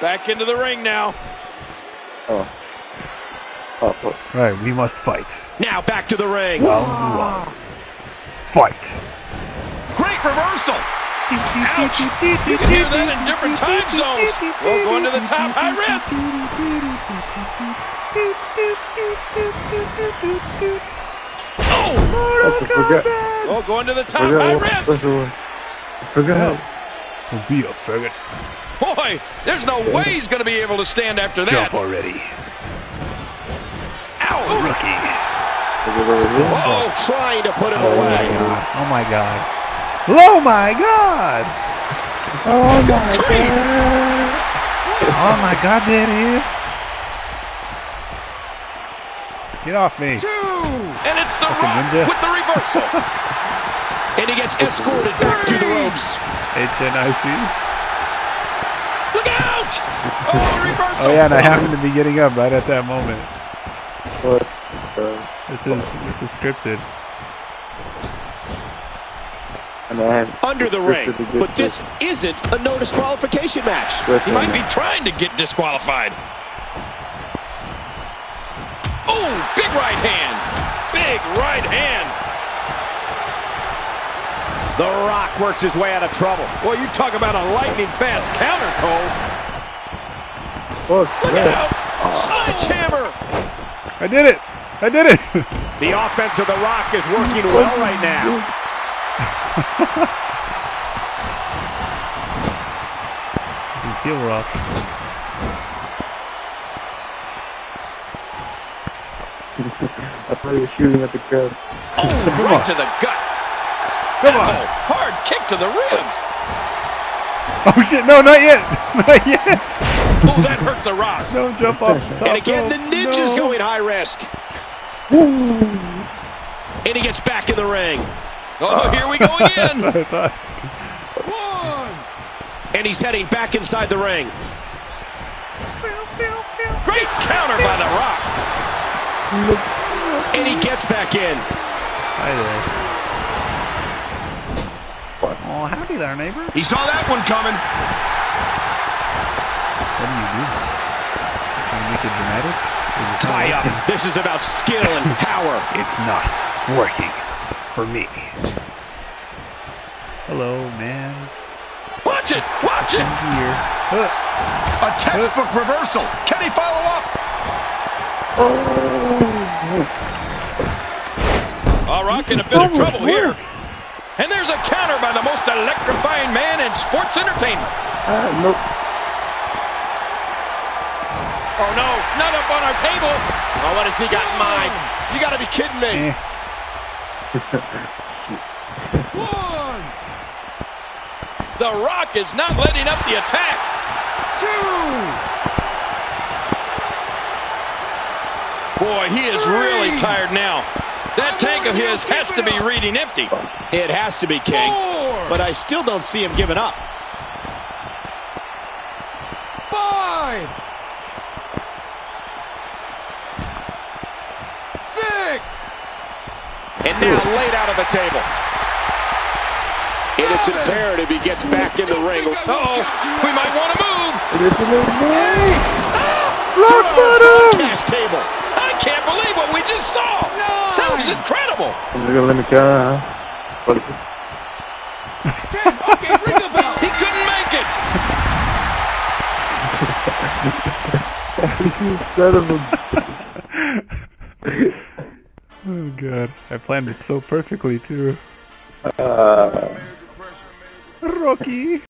Back into the ring now. Oh. Oh, oh. Right, we must fight. Now back to the ring. Round one. Fight. Great reversal. Ouch. You can hear that in different time zones. Well, going to the top, high risk. Oh, Oh, I forgot. well, going to the top, Forgot high risk. what's the one? I forgot. Don't be a faggot. Boy, there's no way he's going to be able to stand after that. Jump already. Ow. Rookie. Is it over here? Oh, trying to put him Oh my away. god. Oh my god. Oh my god. Oh my Creed. god. Oh my god, Daddy. Get off me. Two. And it's the Fucking Rock ninja. with the reversal. and he gets escorted back through the ropes. HNIC. Look out! Oh, reversal. Oh yeah, and I happen to be getting up right at that moment. What? Uh, This is this is scripted. and I Under the ring. But get this isn't a no disqualification match. Good He might be trying to get disqualified. Oh, big right hand. Big right hand. The Rock works his way out of trouble. Well, you talk about a lightning fast counter, Cole. Fuck Look that. out! Sledgehammer! I did it. I did it. The offense of The Rock is working well right now. this is heel rock. I thought he was shooting at the crowd. Oh, right to the gut. Come Oh, on. hard kick to the ribs. Oh shit! No, not yet. Not yet. Oh, that hurt The Rock. Don't jump off the top. And again, the ninja's No. going high risk. And he gets back in the ring. Oh, here we go again. That's what I thought. And he's heading back inside the ring. Great counter by The Rock. And he gets back in. Hi there. Oh, howdy there, neighbor. He saw that one coming. Tie up. This is about skill and power. It's not working for me. Hello, man. Watch it. Watch it. Here. Uh, A textbook reversal. Can he follow up? All Rock in a bit of so much trouble here. And there's a counter by the most electrifying man in sports entertainment. Ah, nope. Oh no, not up on our table. Oh, what has he got in mind? You gotta be kidding me. eh. The Rock is not letting up the attack. Boy, he is really tired now. That tank of his has to be reading empty. It has to be, King. But I still don't see him giving up. Five, And now laid out of the table. And it's imperative he gets back in the ring. Uh-oh, we might want ah! to move. It is a little bit. Rock bottom! Cast table. I can't believe what we just saw. That was incredible. Is it gonna let me count, huh? What is it? ten. Okay, ring the bell. He couldn't make it. Son of a... God, I planned it so perfectly too. Uh, Rocky.